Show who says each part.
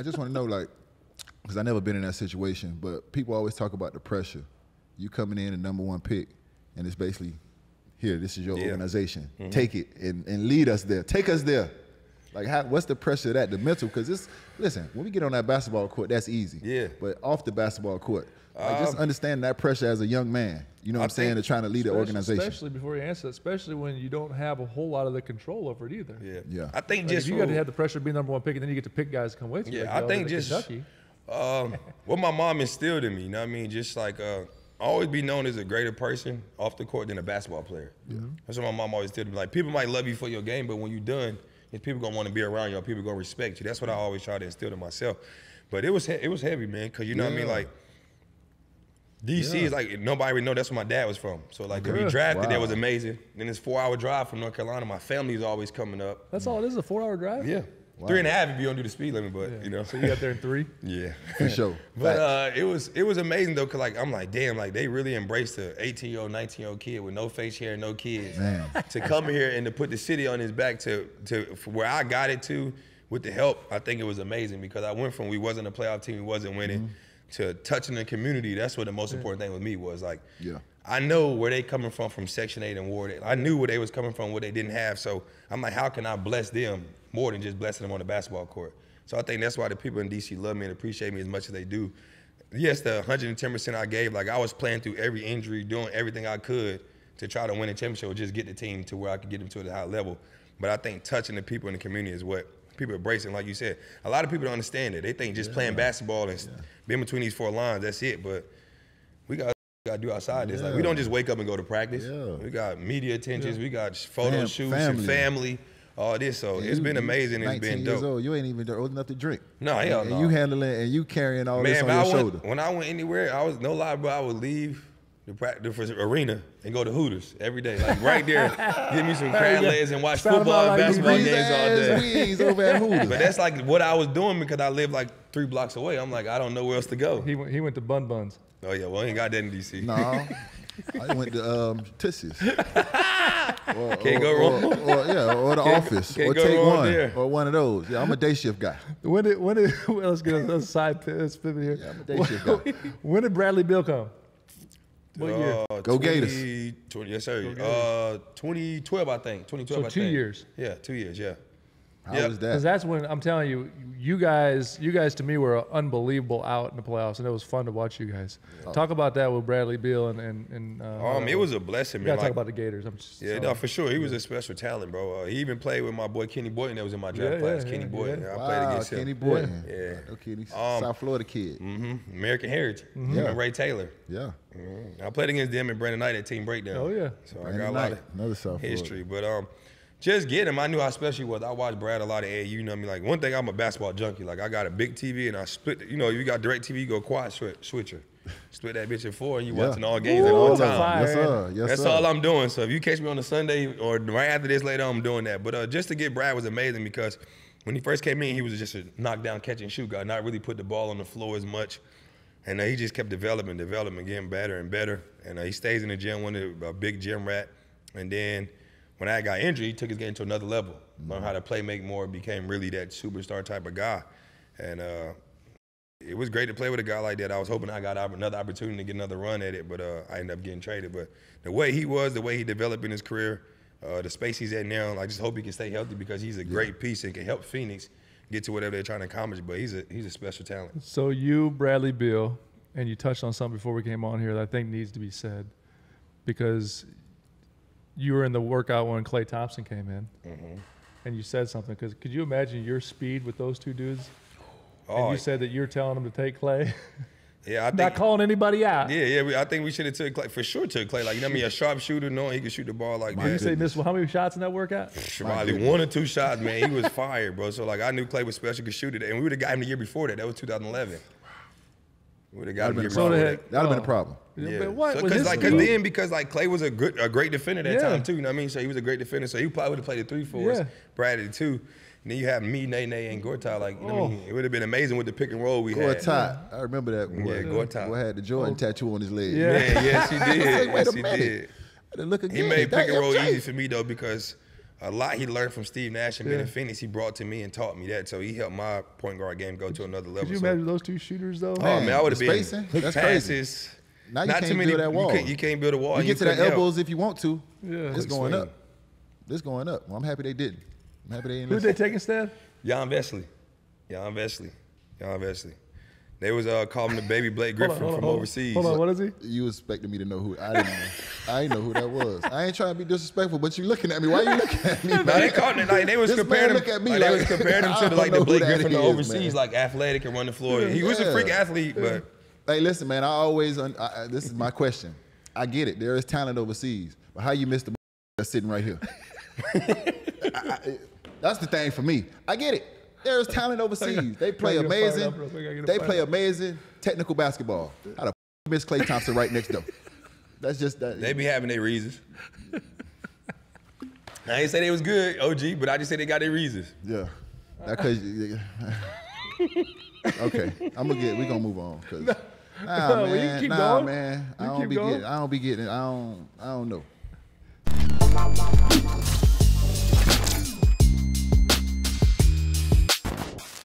Speaker 1: I just want to know, like, because I never been in that situation, but people always talk about the pressure. You coming in the number one pick, and it's basically, here, this is your
Speaker 2: Yeah.
Speaker 1: organization. Mm-hmm. Take it and, and lead us there. Take us there. Like, how, what's the pressure of that? The mental? Because it's listen, when we get on that basketball court, that's easy.
Speaker 2: Yeah.
Speaker 1: But off the basketball court, like, just understand that pressure as a young man. You know what
Speaker 2: I
Speaker 1: I'm saying? To trying to lead an organization.
Speaker 3: Especially before you answer, that, especially when you don't have a whole lot of the control over it either.
Speaker 2: Yeah.
Speaker 1: Yeah.
Speaker 2: I think
Speaker 3: Like,
Speaker 2: just
Speaker 3: if you got to have the pressure of being number one pick, and then you get to pick guys to come with you.
Speaker 2: Yeah,
Speaker 3: like
Speaker 2: I think just
Speaker 3: Kentucky.
Speaker 2: um, what my mom instilled in me. You know what I mean? Just like uh, always be known as a greater person off the court than a basketball player. That's what my mom always did. Like people might love you for your game, but when you're done, if people gonna want to be around you, people gonna respect you. That's what I always try to instill in myself. But it was he- it was heavy, man, because you know what I mean. Like DC is like nobody would know that's where my dad was from. So like to be drafted there
Speaker 1: Wow.
Speaker 2: was amazing. Then it's four hour drive from North Carolina. My family's always coming up.
Speaker 3: That's all it is. A four-hour drive.
Speaker 2: Yeah. Three and a half if you don't do the speed limit, but you know.
Speaker 3: So you got there in three.
Speaker 2: yeah.
Speaker 1: For sure.
Speaker 2: But uh, it was it was amazing though, cause like I'm like, damn, like they really embraced a 18 year old, 19 year old kid with no face hair, no kids,
Speaker 1: Man.
Speaker 2: to come here and to put the city on his back to to where I got it to with the help. I think it was amazing because I went from we wasn't a playoff team, we wasn't winning, to touching the community. That's what the most important thing with me was like.
Speaker 1: Yeah.
Speaker 2: I know where they coming from from Section 8 and Ward 8. I knew where they was coming from, what they didn't have. So I'm like, how can I bless them more than just blessing them on the basketball court? So I think that's why the people in DC love me and appreciate me as much as they do. Yes, the 110% I gave, like I was playing through every injury, doing everything I could to try to win a championship or just get the team to where I could get them to a high level. But I think touching the people in the community is what people embracing. Like you said, a lot of people don't understand it. They think just playing basketball and being between these four lines, that's it. But got got to do outside this. Like we don't just wake up and go to practice.
Speaker 1: Yeah.
Speaker 2: We got media attentions. We got photo
Speaker 1: Fam-
Speaker 2: shoots
Speaker 1: family.
Speaker 2: and family. All this. So
Speaker 1: And
Speaker 2: it's
Speaker 1: you-
Speaker 2: been amazing. It's been
Speaker 1: years
Speaker 2: dope.
Speaker 1: old. You ain't even old enough to drink.
Speaker 2: No, hell
Speaker 1: and
Speaker 2: no.
Speaker 1: you handling and you carrying all this on your
Speaker 2: I went,
Speaker 1: shoulder.
Speaker 2: when I went anywhere, I was no lie, bro. I would leave the practice arena and go to Hooters every day, like right there. give me some crab legs and watch
Speaker 3: Sound
Speaker 2: football
Speaker 3: about
Speaker 2: and
Speaker 3: like
Speaker 2: basketball games all day.
Speaker 1: Over at Hooters.
Speaker 2: But that's like what I was doing because I live like three blocks away. I'm like, I don't know where else to go.
Speaker 3: He went. He went to Bun Buns.
Speaker 2: Oh yeah, well, I ain't got that in DC.
Speaker 1: no, I went to um, Tootsie's. Or,
Speaker 2: Can't
Speaker 1: or-
Speaker 2: go wrong.
Speaker 1: Or, yeah, or the
Speaker 2: Can't-
Speaker 1: office,
Speaker 2: can't
Speaker 1: or
Speaker 2: go
Speaker 1: take
Speaker 2: wrong
Speaker 1: one,
Speaker 2: there.
Speaker 1: or one of those. Yeah, I'm a day shift guy.
Speaker 3: When did? When did? well, let's get a, a side pi- spin here.
Speaker 1: Yeah, I'm a day shift guy.
Speaker 3: when did Bradley Beal come? What year?
Speaker 2: Uh,
Speaker 1: Go
Speaker 2: 20
Speaker 1: Gators.
Speaker 2: 20 yes, sir. Uh, 2012, I think. 2012,
Speaker 3: So
Speaker 2: I
Speaker 3: two
Speaker 2: think.
Speaker 3: years.
Speaker 2: Yeah, two years. Yeah.
Speaker 1: How
Speaker 2: Yeah.
Speaker 1: was
Speaker 3: Because
Speaker 1: that?
Speaker 3: that's when I'm telling you, you guys, you guys to me were unbelievable out in the playoffs, and it was fun to watch you guys. Talk about that with Bradley Beal and and, and uh,
Speaker 2: Um, it was a blessing,
Speaker 3: We
Speaker 2: man. Like,
Speaker 3: talk about the Gators. I'm just
Speaker 2: yeah,
Speaker 3: so-
Speaker 2: no, for sure. He was a special talent, bro. Uh, he even played with my boy Kenny Boynton that was in my draft
Speaker 3: Yeah,
Speaker 2: class.
Speaker 3: yeah,
Speaker 2: Kenny
Speaker 3: yeah,
Speaker 2: Boynton.
Speaker 3: yeah.
Speaker 2: I played
Speaker 1: Wow,
Speaker 2: against
Speaker 1: Kenny
Speaker 2: him.
Speaker 1: Boynton.
Speaker 2: Yeah.
Speaker 1: No Kenny,
Speaker 2: Um,
Speaker 1: South Florida kid.
Speaker 2: mm-hmm. American Heritage.
Speaker 3: Mm-hmm.
Speaker 1: Yeah.
Speaker 2: and Ray Taylor.
Speaker 1: Yeah.
Speaker 2: Mhm. I played against them and Brandon Knight at Team Breakdown.
Speaker 3: Oh, yeah.
Speaker 2: So I
Speaker 1: Brandon
Speaker 2: got a lot
Speaker 1: Knight,
Speaker 2: of
Speaker 1: another South Florida.
Speaker 2: history. But um, just get him. I knew how special he was. I watched Brad a lot of AAU. You know what I mean? Like one thing, I'm a basketball junkie. Like I got a big TV and I split. You know, you got direct TV, you go quad switch, switcher. Split that bitch in four and you
Speaker 1: Yeah.
Speaker 2: watching all games
Speaker 3: Ooh,
Speaker 2: at one
Speaker 3: that's
Speaker 2: time.
Speaker 3: fire.
Speaker 1: Yes, sir. Yes,
Speaker 2: That's
Speaker 1: sir.
Speaker 2: all I'm doing. So if you catch me on a Sunday or right after this later, I'm doing that. But uh, just to get Brad was amazing because when he first came in, he was just a knockdown catch and shoot guy, not really put the ball on the floor as much. And uh, he just kept developing, developing, getting better and better. And uh, he stays in the gym, one of the, a big gym rat. And then when I got injured, he took his game to another level. Learned how to play, make more, became really that superstar type of guy. And uh, it was great to play with a guy like that. I was hoping I got another opportunity to get another run at it, but uh, I ended up getting traded. But the way he was, the way he developed in his career, uh, the space he's at now, I just hope he can stay healthy because he's a great piece and can help Phoenix get to whatever they're trying to accomplish. But he's a he's a special talent.
Speaker 3: So you, Bradley Beal, and you touched on something before we came on here that I think needs to be said, because you were in the workout when Klay Thompson came in,
Speaker 2: Mm-hmm.
Speaker 3: and you said something. Because could you imagine your speed with those two dudes? And
Speaker 2: Oh,
Speaker 3: you said that you're telling them to take Klay,
Speaker 2: yeah, I think, not
Speaker 3: calling anybody out.
Speaker 2: Yeah, yeah, we, I think we should have took Klay for sure. Took Klay, like you know, what I mean, a sharpshooter, knowing he could shoot the ball like
Speaker 1: My
Speaker 3: You
Speaker 2: that.
Speaker 3: say missed how many shots in that workout?
Speaker 2: Probably one or two shots, man. He was fired, bro. So like I knew Klay was special, could shoot it, and we would have got him the year before that. That was 2011. We would have got him the year
Speaker 1: That'd
Speaker 3: So
Speaker 2: that.
Speaker 3: had-
Speaker 1: That'd have been
Speaker 3: oh.
Speaker 1: a problem.
Speaker 2: Yeah.
Speaker 3: But what?
Speaker 2: Cause
Speaker 3: his
Speaker 2: like, cause then because like Klay was a good, a great defender that
Speaker 3: Yeah.
Speaker 2: time too. You know what I mean? So he was a great defender. So he probably would have played the three for us.
Speaker 3: Yeah.
Speaker 2: Brad did two. And then you have me, Nene, and Gortat. Like, you know what I oh. mean? It would have been amazing with the pick and roll we had.
Speaker 1: Gortat. I remember that. Boy.
Speaker 2: Yeah, Gortat.
Speaker 1: Boy had the Jordan tattoo on his leg.
Speaker 3: Yeah.
Speaker 2: Yeah, yes, he did.
Speaker 1: Like,
Speaker 2: yes,
Speaker 1: a
Speaker 2: he
Speaker 1: minute.
Speaker 2: did.
Speaker 1: Look again.
Speaker 2: He made
Speaker 1: That
Speaker 2: pick and roll easy for me though because a lot he learned from Steve Nash and being
Speaker 3: Yeah.
Speaker 2: in Phoenix. He brought to me and taught me that. So he helped my point guard game go to another level.
Speaker 3: Could you
Speaker 2: So-
Speaker 3: imagine those two shooters though?
Speaker 2: Oh
Speaker 1: Man,
Speaker 2: man, I would have
Speaker 1: the
Speaker 2: been
Speaker 1: spacing?
Speaker 2: quick
Speaker 1: That's crazy. Now you
Speaker 2: Not
Speaker 1: can't
Speaker 2: too many.
Speaker 1: build that wall.
Speaker 2: You, can't, you can't build a wall.
Speaker 1: You
Speaker 2: and
Speaker 1: get to
Speaker 2: couldn't
Speaker 1: the
Speaker 2: help.
Speaker 1: elbows if you want to.
Speaker 3: Yeah.
Speaker 1: It's going
Speaker 2: swing.
Speaker 1: up. It's going up. Well, I'm happy they didn't. I'm happy they didn't.
Speaker 3: Who did they
Speaker 1: listen.
Speaker 3: take instead?
Speaker 2: Jan Vesely. Jan Vesely. Jan Vesely. They was uh, calling the baby Blake
Speaker 3: Hold on,
Speaker 2: Griffin
Speaker 3: hold on,
Speaker 2: from
Speaker 3: hold on.
Speaker 2: overseas.
Speaker 3: Hold on, what is he?
Speaker 1: You expected me to know who? I didn't know. I didn't know who that was. I ain't trying to be disrespectful, but you looking at me. Why you looking at me?
Speaker 2: They called it like they was
Speaker 1: This
Speaker 2: comparing him.
Speaker 1: look at me
Speaker 2: like, they was comparing him to the, like the Blake Griffin
Speaker 1: is,
Speaker 2: overseas,
Speaker 1: man.
Speaker 2: like athletic and run the floor. He was a freak athlete, but
Speaker 1: Hey, listen, man. I always. Un- I, this is my question. I get it. There is talent overseas, but how you miss the that's sitting right here? I- I- that's the thing for me. I get it. There is talent overseas. They play
Speaker 3: I gotta get fired
Speaker 1: amazing.
Speaker 3: up real quick. I gotta
Speaker 1: They play amazing technical basketball. How the miss Klay Thompson right next door? That's just that.
Speaker 2: they be having their reasons. I ain't say they was good, OG, but I just say they got their reasons.
Speaker 1: Yeah. That cause Okay. I'm gonna get we gonna move on. Cause nah,
Speaker 3: No,
Speaker 1: man,
Speaker 3: keep
Speaker 1: nah,
Speaker 3: going.
Speaker 1: man. I don't
Speaker 3: keep
Speaker 1: be
Speaker 3: going.
Speaker 1: getting I don't be getting I don't I don't know.